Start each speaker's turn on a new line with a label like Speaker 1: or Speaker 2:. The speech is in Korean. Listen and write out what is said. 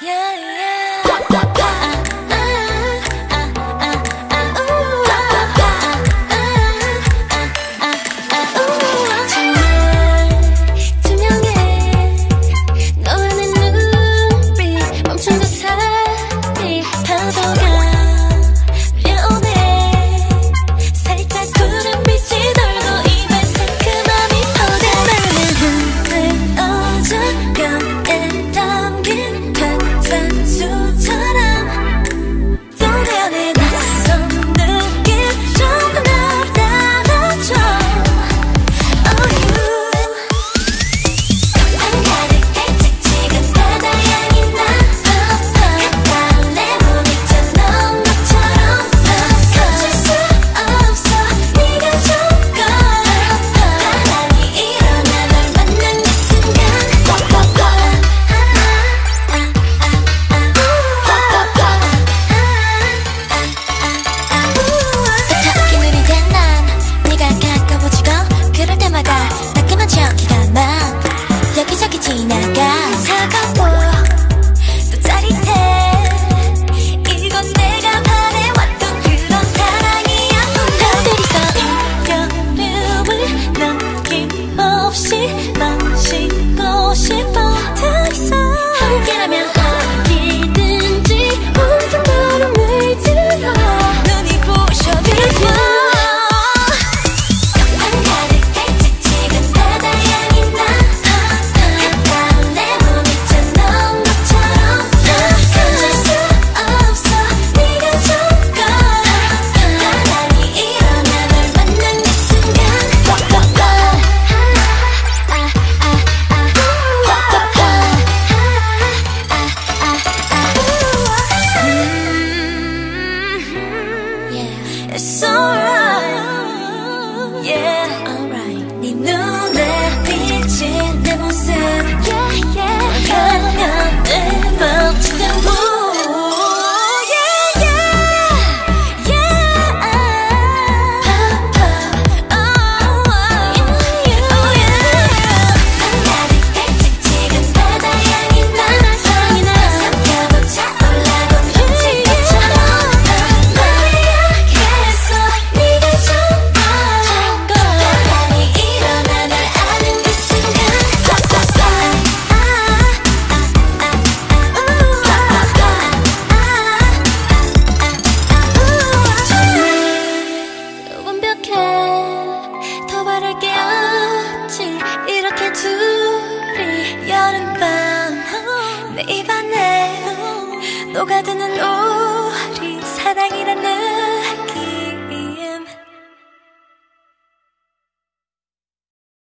Speaker 1: 耶。 이렇게 더 바랄 게 없지. 이렇게 둘이 여름밤 내 입안에 녹아드는 옷